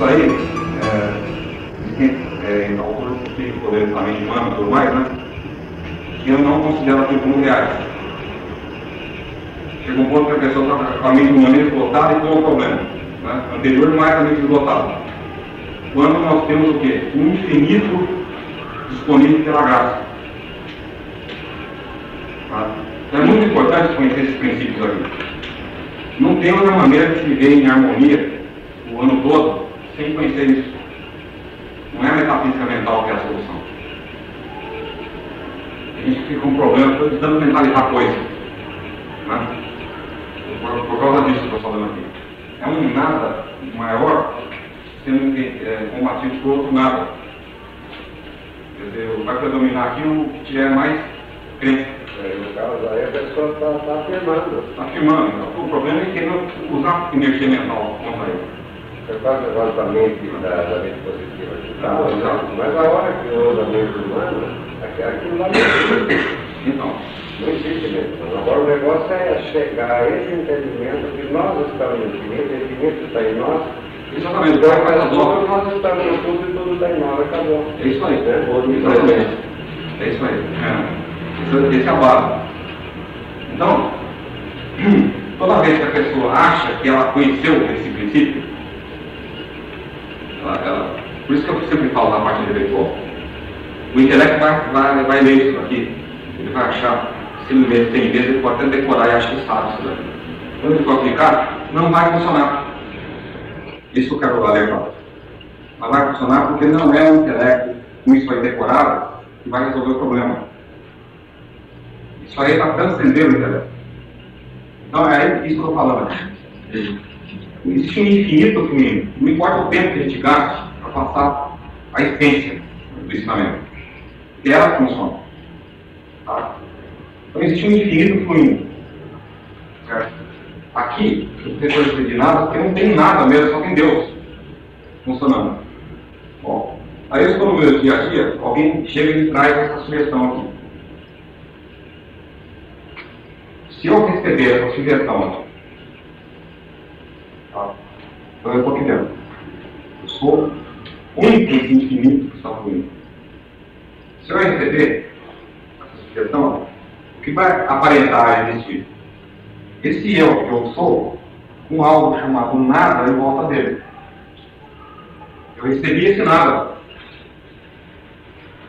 Isso aí, é, em altura possível poder da mente humana e tudo mais, né? Eu não considero aquilo como reais. Chega um ponto que a pessoa está com a mente humana esgotada e com um problema. Né? Anterior mais a mente esgotada. Quando nós temos o quê? Um infinito disponível pela graça. Tá? Então, é muito importante conhecer esses princípios aqui. Não tem outra maneira de se viver em harmonia o ano todo sem conhecer isso. Não é a metafísica mental que é a solução. A gente fica com um problema tentando mentalizar coisa. Né? Por, por, causa disso que eu estou falando aqui. É um nada maior sendo é, combatido por outro nada. Quer dizer, vai predominar aqui o que tiver mais crença. É, no caso aí a pessoa está tá afirmando. Está afirmando. O problema é que não usar energia mental contra ele. Você faz o levantamento da, da mente positiva tá? Não, mas a hora que usa a mente humana, aquilo lá não existe. Então, Não existe mesmo. Agora o negócio é chegar a esse entendimento que nós estamos no infinito, o infinito está em nós. exatamente, Então, a dor. nós estamos no tudo e tudo está em nós, acabou. É isso aí. É, Exatamente. É isso aí. É. Esse, é base. Então, toda vez que a pessoa acha que ela conheceu esse princípio, ela, por isso que eu sempre falo na parte intelectual, o intelecto vai, vai, vai ler isso aqui, ele vai achar, se ele ler 100 vezes, ele pode até decorar e acha que sabe isso daqui. Quando ele for aplicar, não vai funcionar. Isso eu quero alertar. Mas vai funcionar porque não é o intelecto com isso aí decorado que vai resolver o problema. Isso aí está transcendendo o intelecto. Então é isso que eu estou falando. Existe um infinito caminho. Não importa o tempo que a gente gaste para passar a essência do ensinamento. Ela funciona. Tá? Então existe um infinito fluindo. Certo? Aqui, não tem coisa de nada, porque não tem nada mesmo, só tem Deus funcionando. Bom, aí eu estou no meu dia a dia, alguém chega e traz essa sugestão aqui. Se eu receber essa sugestão aqui, então eu estou aqui dentro. Eu sou único e infinito que está fluindo. Se eu receber essa sugestão, o que vai aparentar existir? Esse eu que eu sou, com algo chamado nada em volta dele. Eu recebi esse nada.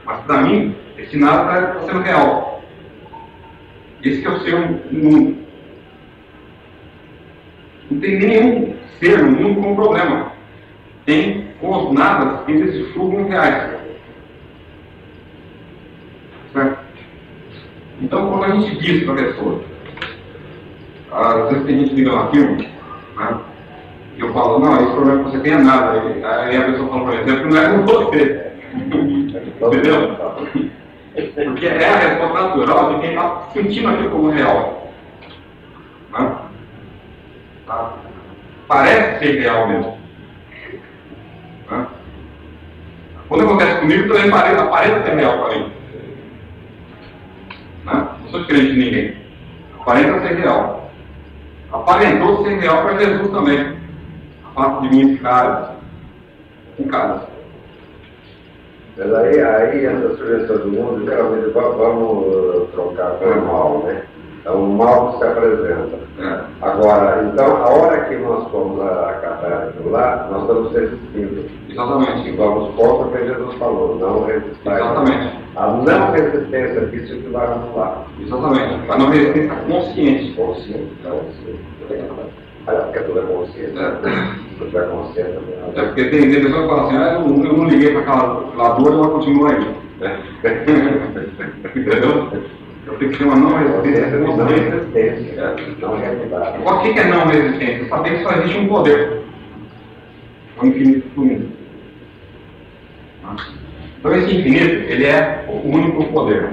Mas para mim, esse nada está sendo real. Esse que é o seu mundo. Não tem nenhum ser no mundo com problema. Tem com os nadas que eles julgam reais. Certo? Então, quando a gente diz para a pessoa, às vezes tem gente que liga na firma, né? E eu falo, não, esse problema que você tem é nada. Aí, aí a pessoa fala, por exemplo, não é com você. Entendeu? Porque é a resposta natural de quem está sentindo aquilo como real. Né? Tá? Parece ser real mesmo. Né? Quando acontece comigo, também aparenta, aparenta ser real para mim. Né? Não sou diferente de ninguém. Aparenta ser real. Aparentou ser real para Jesus também. A fato de mim ficar em casa. Mas aí, aí essa sugestão do mundo, geralmente va- vamos trocar pelo mal, né? É o mal que se apresenta. É. Agora, então, a hora que nós fomos a- acatar aquilo lá, nós estamos resistindo. E Exatamente. vamos contra o que Jesus falou, não resistir. Exatamente. A não resistência disso que vai anular. Exatamente. Para não resistência consciente. Consciente, consciente. Aliás, porque tudo é consciente. É. Tudo é consciente. É né? porque tem, tem pessoas que falam assim, ah, eu, não- eu não liguei para aquela, dor, ela continua aí. Entendeu? Tenho que ter uma não resistência Não resistência. O que que é não resistência? Saber que só existe um poder. O infinito. Tá? Então esse infinito, ele é o único poder.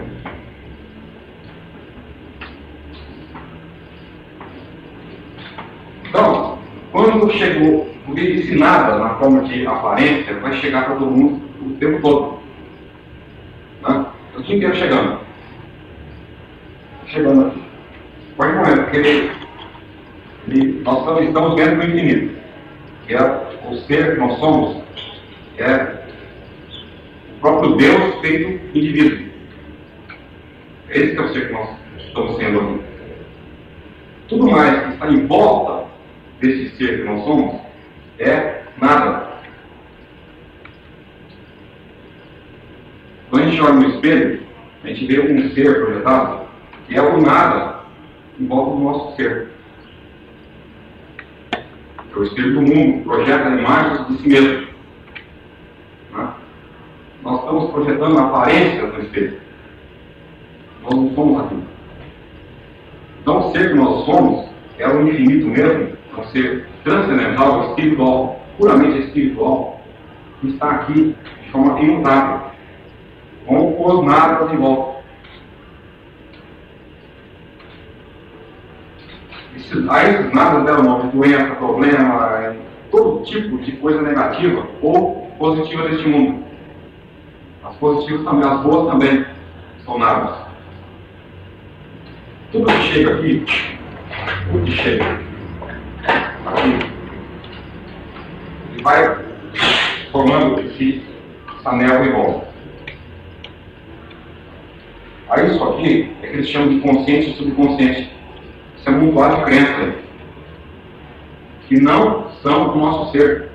Então, quando chegou, porque disse nada na forma de aparência, vai chegar para todo mundo o tempo todo. Né? O dia inteiro chegando. Chegando aqui. Pode morrer, porque ele, nós estamos dentro do infinito. Que é o ser que nós somos, é o próprio Deus feito indivíduo. Esse é o ser que nós estamos sendo aqui. Tudo mais que está em volta desse ser que nós somos é nada. Quando a gente olha no espelho, a gente vê um ser projetado, é o nada em volta do nosso ser. É o espelho do mundo, projeta imagens de si mesmo. Né? Nós estamos projetando aparências no espelho. Nós não somos aquilo. Então, o ser que nós somos é o infinito mesmo, é um ser transcendental, espiritual, puramente espiritual, que está aqui de forma imutável, com os nadas de volta. A esses nadas deram nome doença, problema, todo tipo de coisa negativa ou positiva deste mundo. As positivas também, as boas também são nadas. Tudo que chega aqui, tudo que chega aqui, e vai formando esse anel em volta. Aí isso aqui é que eles chamam de consciente e subconsciente. Isso é muito de crença. Que não são o nosso ser.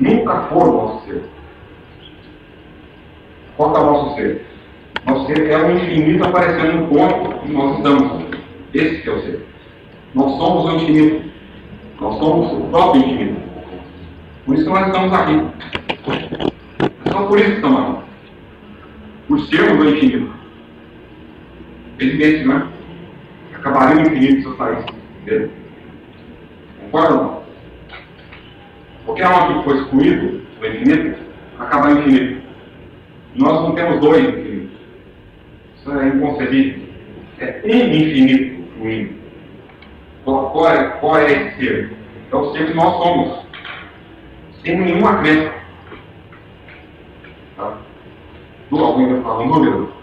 Nunca foram o nosso ser. Qual é o nosso ser? Nosso ser é o infinito aparecendo no ponto que nós estamos. Esse é o ser. Nós somos o infinito. Nós somos o próprio infinito. Por isso que nós estamos aqui. É só por isso que estamos aqui. Por sermos o infinito. Evidente, não é? Acabaria o infinito se eu saísse dele. Concorda? Qualquer um que for excluído do infinito, acaba o infinito. Nós não temos dois infinitos. Isso é inconcebível. É infinito fluindo. Qual é, qual é esse ser? É o ser que nós somos. Sem nenhuma crença. Tá? Alguém vai falar um número?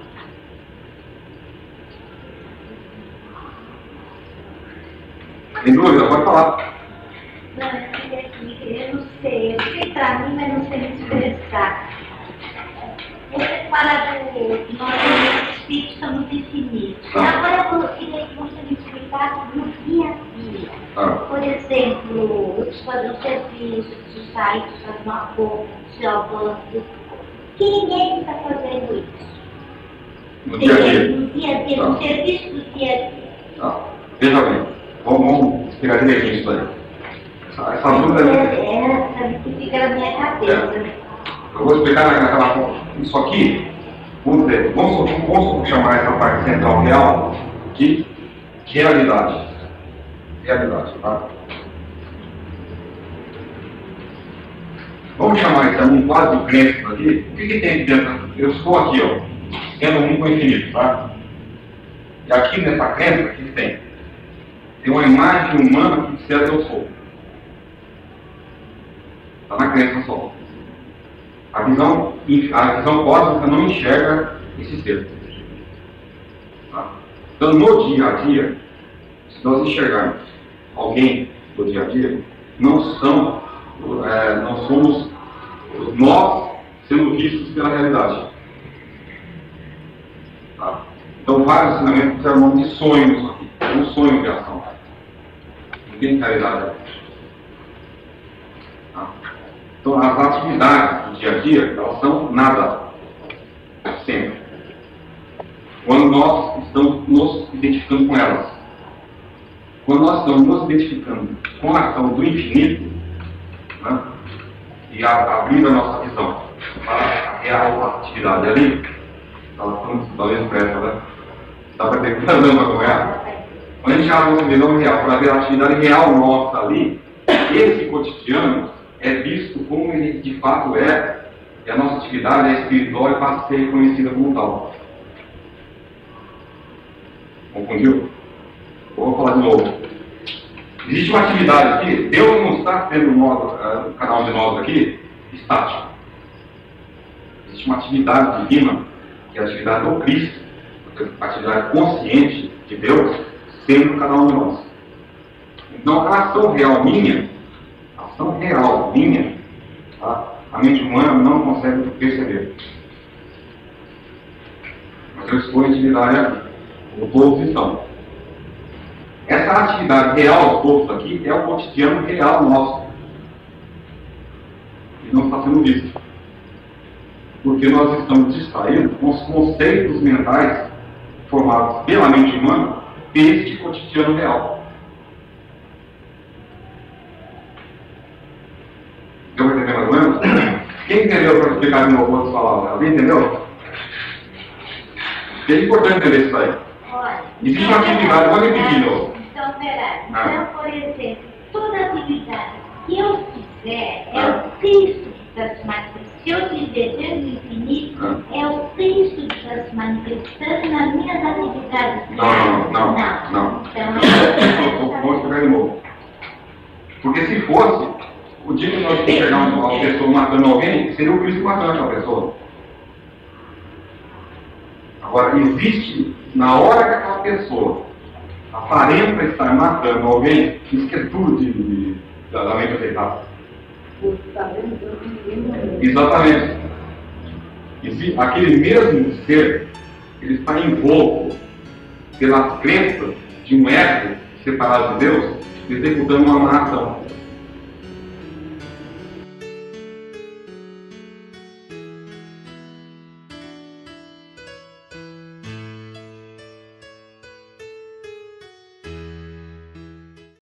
Tem dúvida? Pode falar. Não, eu não sei. Eu sei para mim, mas não sei me expressar. Você fala do nós espíritos somos infinitos. Ah. Agora eu queria que você me explicasse no dia a dia. Ah. Por exemplo, fazer um serviço, se sair, se fazer uma compra, se avanço. Que ninguém está fazendo isso. No dia a dia. No dia a dia, no ah. serviço do dia a dia. Ah. Veja bem, vamos, explicar direitinho isso aí. Essa, dúvida. É, que minha. Eu vou explicar naquela isso aqui, vamos, dizer, vamos, vamos chamar essa parte central real de realidade. Realidade, tá? Vamos chamar então um quadro crenças aqui. O que, que tem dentro? Eu estou aqui, ó, sendo um com infinito, tá? E aqui nessa crença, o que tem? Tem uma imagem humana que disser eu sou. Está na crença só. A visão, a visão cósmica não enxerga esse ser. Tá? Então, no dia a dia, se nós enxergarmos alguém do dia a dia, não são, é, não somos nós sendo vistos pela realidade. Tá? Então, vários ensinamentos chamam de sonhos aqui. É um sonho de ação. Tem realidade. Tá? Então, as atividades do dia a dia, elas são nada. Sempre. Quando nós estamos nos identificando com elas. Quando nós estamos nos identificando com a ação do infinito, né, e a, abrindo a nossa visão para a real atividade ali, nós estamos pressa, né? Dá para ter que fazer uma acompanhar? Quando a gente abre a nossa visão real para ver a atividade real nossa ali, esse cotidiano é visto como ele de fato é, E a nossa atividade é espiritual e passa a ser reconhecida como tal. Confundiu? Vou falar de novo. Existe uma atividade aqui, Deus não está tendo nós, uh, canal de nós aqui estático. Existe uma atividade divina, que é a atividade do Cristo, a atividade consciente de Deus, sendo o canal de nós. Então a ação real minha, a ação real minha, tá? a mente humana não consegue perceber. Mas eu estou em atividade aqui, todos estão. Essa atividade real todos aqui é o cotidiano real nosso. E não está sendo visto. Porque nós estamos distraídos com os conceitos mentais formados pela mente humana deste cotidiano real. Deu para entender mais ou menos? Quem entendeu para explicar de novo outras palavras? Alguém entendeu? É importante entender isso aí. Existe uma atividade, vou repetir de novo. Então, peraí. Então, por exemplo, toda atividade que eu fizer é Ah. o se manifestando. Se eu fizer Deus infinito, Ah. é o Cristo que está se manifestando nas minhas atividades. Não, não, não, não. Então, Vamos de novo. Porque se fosse, o dia que nós pegarmos uma pessoa matando alguém, seria o Cristo matando aquela pessoa. Agora, existe, na hora que aquela pessoa aparenta estar matando alguém, isso que é tudo de, de, da mente aceitável. Exatamente. E se aquele mesmo ser, ele está envolto pelas crenças de um ego separado de Deus, executando uma má ação.